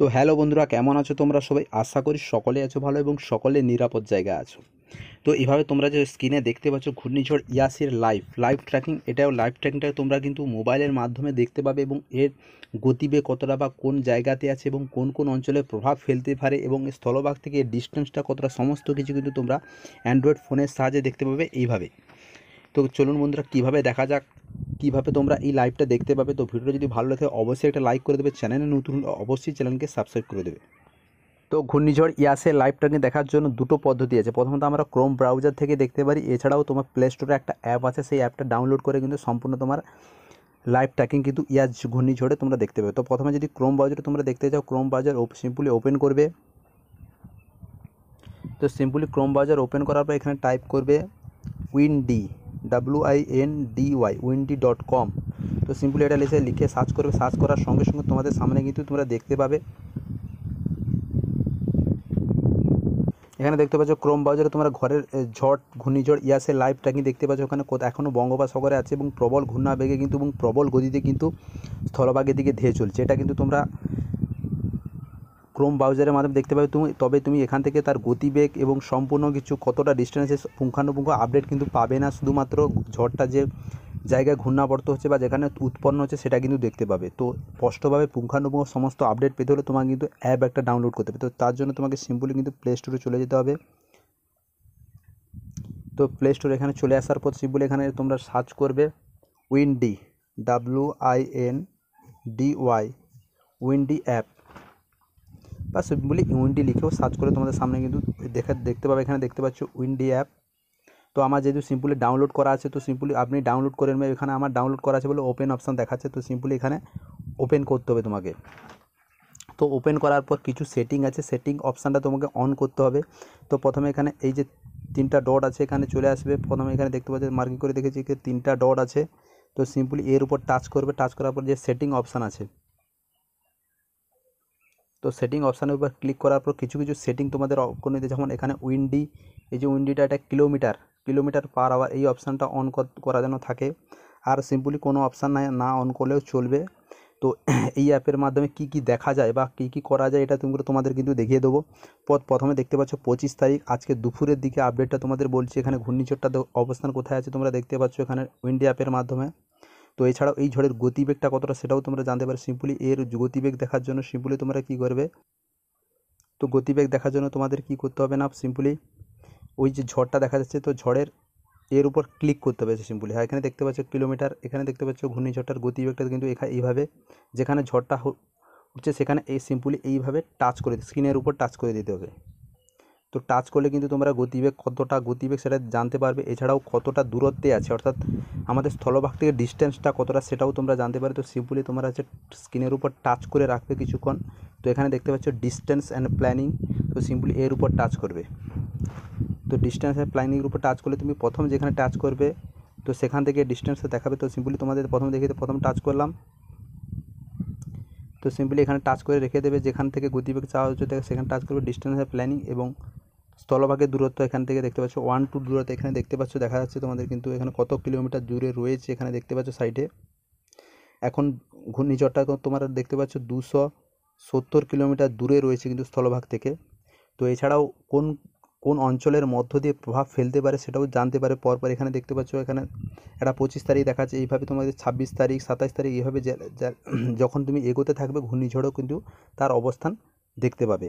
তো হ্যালো বন্ধুরা, কেমন আছো তোমরা? সবাই আশা করি সকলে আছো ভালো এবং সকলে নিরাপদ জায়গায় আছো। তো এভাবে তোমরা যে স্ক্রিনে দেখতে পাচ্ছ ঘূর্ণিঝড় ইয়াসির লাইভ লাইভ ট্র্যাকিং এটাও লাইভ ট্র্যাকিংটা তোমরা কিন্তু মোবাইলের মাধ্যমে দেখতে পাবে এবং এর গতিবেগ কতটা বা কোন জায়গাতে আছে এবং কোন কোন অঞ্চলে প্রভাব ফেলতে পারে এবং স্থলভাগ থেকে ডিস্টেন্সটা কতটা, সমস্ত কিছু কিন্তু তোমরা অ্যান্ড্রয়েড ফোনের সাহায্যে দেখতে পাবে এইভাবে। তো চলুন বন্ধুরা, কীভাবে দেখা যাক, কীভাবে তোমরা এই লাইভটা দেখতে পাবে। তো ভিডিওটা যদি ভালো লাগে, অবশ্যই একটা লাইক করে দেবে চ্যানেলে নতুন অবশ্যই চ্যানেলকে সাবস্ক্রাইব করে দেবে। তো ঘূর্ণিঝড় ইয়াসের লাইভটাকে দেখার জন্য দুটো পদ্ধতি আছে। প্রথমত আমরা ক্রোম ব্রাউজার থেকে দেখতে পারি, এছাড়াও তোমার প্লে স্টোরে একটা অ্যাপ আছে, সেই অ্যাপটা ডাউনলোড করে কিন্তু সম্পূর্ণ তোমার লাইভ ট্র্যাকিং কিন্তু ইয়াস ঘূর্ণিঝড়ে তোমরা দেখতে পাবে। তো প্রথমে যদি ক্রোম ব্রাউজারে তোমরা দেখতে চাও ক্রোম ব্রাউজার সিম্পলি ওপেন করবে। তো সিম্পলি ক্রোম ব্রাউজার ওপেন করার পর এখানে টাইপ করবে Windy W I N D Y Windy dot com তো সিম্পলি এটা লিখে লিখে সার্চ করবে সার্চ করার সঙ্গে সঙ্গে তোমাদের সামনে কিন্তু তোমরা দেখতে পাবে। এখানে দেখতে পাচ্ছ ক্রোম ব্রাউজারে তোমরা ঘরের ঝড়, ঘূর্ণিঝড় ইয়াসে লাইভ ট্র্যাকিং দেখতে পাচ্ছ। ওখানে এখনও বঙ্গোপসাগরে আছে এবং প্রবল ঘূর্ণাবেগে কিন্তু এবং প্রবল গতিতে কিন্তু স্থলভাগের দিকে ধেয়ে চলছে। এটা কিন্তু তোমরা ক্রোম ব্রাউজারের মাধ্যমে দেখতে পাবে তুমি, তবে তুমি এখান থেকে তার গতিবেগ এবং সম্পূর্ণ কিছু কতটা ডিস্টেন্সে পুঙ্খানুপুঙ্খ আপডেট কিন্তু পাবে না। শুধুমাত্র ঝড়টা যে জায়গায় ঘূর্ণাবর্ত হচ্ছে বা যেখানে উৎপন্ন হচ্ছে সেটা কিন্তু দেখতে পাবে। তো স্পষ্টভাবে পুঙ্খানুপুঙ্খ সমস্ত আপডেট পেতে হলে তোমাকে কিন্তু অ্যাপ একটা ডাউনলোড করতে হবে। তো তার জন্য তোমাকে সিম্পলি কিন্তু প্লে স্টোরে চলে যেতে হবে। তো প্লে স্টোর এখানে চলে আসার পর সিম্পলি এখানে তোমরা সার্চ করবে Windy W I N D Y Windy app বা সিম্পলি উইন্ডি লিখেও সার্চ করে তোমাদের সামনে কিন্তু দেখা, দেখতে পাবে। এখানে দেখতে পাচ্ছ উইন্ডি অ্যাপ তো আমার যেহেতু সিম্পলি ডাউনলোড করা আছে, তো সিম্পলি আপনি ডাউনলোড করে নেবেন। এখানে আমার ডাউনলোড করা আছে বলে ওপেন অপশান দেখাচ্ছে। তো সিম্পলি এখানে ওপেন করতে হবে তোমাকে। তো ওপেন করার পর কিছু সেটিং আছে। সেটিং অপশানটা তোমাকে অন করতে হবে। তো প্রথমে এখানে এই যে তিনটা ডট আছে, এখানে চলে আসবে। প্রথমে এখানে দেখতে পাচ্ছি মার্কিং করে দেখেছি যে তিনটা ডট আছে। তো সিম্পলি এর উপর টাচ করবে। টাচ করার পর যে সেটিং অপশান আছে তো সেটিং অপশানের উপর ক্লিক করার পর কিছু কিছু সেটিং তোমাদের করে নিতে যেমন এখানে উইন্ডি এই যে উইন্ডিটা এটা কিলোমিটার কিলোমিটার পার আওয়ার এই অপশানটা অন করা যেন থাকে। আর সিম্পলি কোনো অপশান না অন করলেও চলবে। তো এই অ্যাপের মাধ্যমে কি কি দেখা যায় বা কি কি করা যায়, এটা তুমি তোমাদের কিন্তু দেখিয়ে দেবো। প্রথমে দেখতে পাচ্ছ পঁচিশ তারিখ, আজকে দুপুরের দিকে আপডেটটা তোমাদের বলছি। এখানে ঘূর্ণিঝড়টা অবস্থান কোথায় আছে তোমরা দেখতে পাচ্ছ এখানে উইন্ডি অ্যাপের মাধ্যমে। তো এছাড়াও এই ঝড়ের গতিবেগটা কতটা সেটাও তোমরা জানতে পারো সিম্পলি এর গতিবেগ দেখার জন্য সিম্পলি তোমরা কী করবে? তো গতিবেগ দেখার জন্য তোমাদের কি করতে হবে না? সিম্পলি ওই যে ঝড়টা দেখা যাচ্ছে, তো ঝড়ের এর উপর ক্লিক করতে হবে সিম্পলি হ্যাঁ এখানে দেখতে পাচ্ছ কিলোমিটার এখানে দেখতে পাচ্ছ ঘূর্ণিঝড়টার গতিবেগটা কিন্তু এখানে এইভাবে যেখানে ঝড়টা হ- উঠছে সেখানে এই সিম্পলি এইভাবে টাচ করে স্ক্রিনের উপর টাচ করে দিতে হবে। তো টাচ করলে কিন্তু তোমরা গতিবেগ কতটা গতিবেগ সেটা জানতে পারবে। এছাড়াও কতটা দূরত্বে আছে, অর্থাৎ আমাদের স্থলভাগ থেকে ডিস্টেন্সটা কতটা সেটাও তোমরা জানতে পারবে। তো সিম্পলি তোমরা হচ্ছে স্ক্রিনের উপর টাচ করে রাখবে কিছুক্ষণ। তো এখানে দেখতে পাচ্ছ ডিস্টেন্স অ্যান্ড প্ল্যানিং তো সিম্পলি এর উপর টাচ করবে। তো ডিস্টেন্স অ্যান্ড প্ল্যানিংয়ের উপর টাচ করলে তুমি প্রথম যেখানে টাচ করবে, তো সেখান থেকে ডিস্টেন্সটা দেখাবে। তো সিম্পলি তোমাদের প্রথম দেখে প্রথম টাচ করলাম। তো সিম্পলি এখানে টাচ করে রেখে দেবে। যেখান থেকে গতিবেগ চাওয়া হচ্ছে, সেখানে টাচ করবে ডিস্টেন্স অ্যান্ড প্ল্যানিং এবং স্থলভাগের দূরত্ব এখান থেকে দেখতে পাচ্ছ ওয়ান টু দূরত্ব এখানে দেখতে পাচ্ছ, দেখা যাচ্ছে তোমাদের কিন্তু এখানে কত কিলোমিটার দূরে রয়েছে এখানে দেখতে পাচ্ছ সাইডে এখন ঘূর্ণিঝড়টা তো তোমরা দেখতে পাচ্ছ, দুশো সত্তর কিলোমিটার দূরে রয়েছে কিন্তু স্থলভাগ থেকে। তো এছাড়াও কোন কোন অঞ্চলের মধ্য দিয়ে প্রভাব ফেলতে পারে সেটাও জানতে পারে। পরপর এখানে দেখতে পাচ্ছ, এখানে একটা পঁচিশ তারিখ দেখাচ্ছে, এইভাবে তোমাদের ছাব্বিশ তারিখ সাতাশ তারিখ এইভাবে যখন তুমি এগোতে থাকবে ঘূর্ণিঝড়ও কিন্তু তার অবস্থান দেখতে পাবে।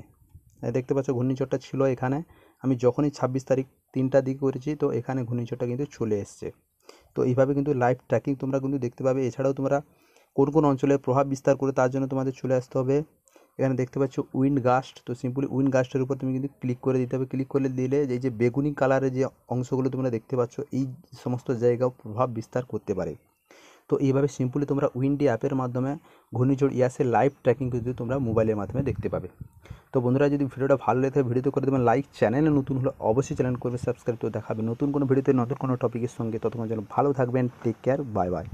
দেখতে পাচ্ছ, ঘূর্ণিঝড়টা ছিল এখানে। আমি যখনই ছাব্বিশ তারিখ তিনটার দিকে করেছি, তো এখানে ঘূর্ণিঝড়টা কিন্তু চলে এসছে। তো এইভাবে কিন্তু লাইভ ট্র্যাকিং তোমরা কিন্তু দেখতে পাবে। এছাড়াও তোমরা কোন কোন অঞ্চলে প্রভাব বিস্তার করে তার জন্য তোমাদের চলে আসতে হবে। এখানে দেখতে পাচ্ছ উইন্ড গাস্ট তো সিম্পলি উইন্ড গাস্টের উপর তুমি কিন্তু ক্লিক করে দিতে হবে। ক্লিক করে দিলে এই যে বেগুনি কালারের যে অংশগুলো তোমরা দেখতে পাচ্ছ, এই সমস্ত জায়গাও প্রভাব বিস্তার করতে পারে। তো এইভাবে সিম্পলি তোমরা উইন্ডি অ্যাপের মাধ্যমে ঘূর্ণিঝড় ইয়াসের লাইভ ট্র্যাকিং কিন্তু তোমরা মোবাইলের মাধ্যমে দেখতে পাবে। তো বন্ধুরা, যদি ভিডিওটা ভালো লেগে থাকে, ভিডিওতে করে দেবেন লাইক চ্যানেলে নতুন হলে অবশ্যই চ্যানেল করবে সাবস্ক্রাইব তো দেখাবে। নতুন কোনো ভিডিওতে নতুন কোনো টপিকের সঙ্গে ততক্ষণ যেন ভালো থাকবেন। Take care bye bye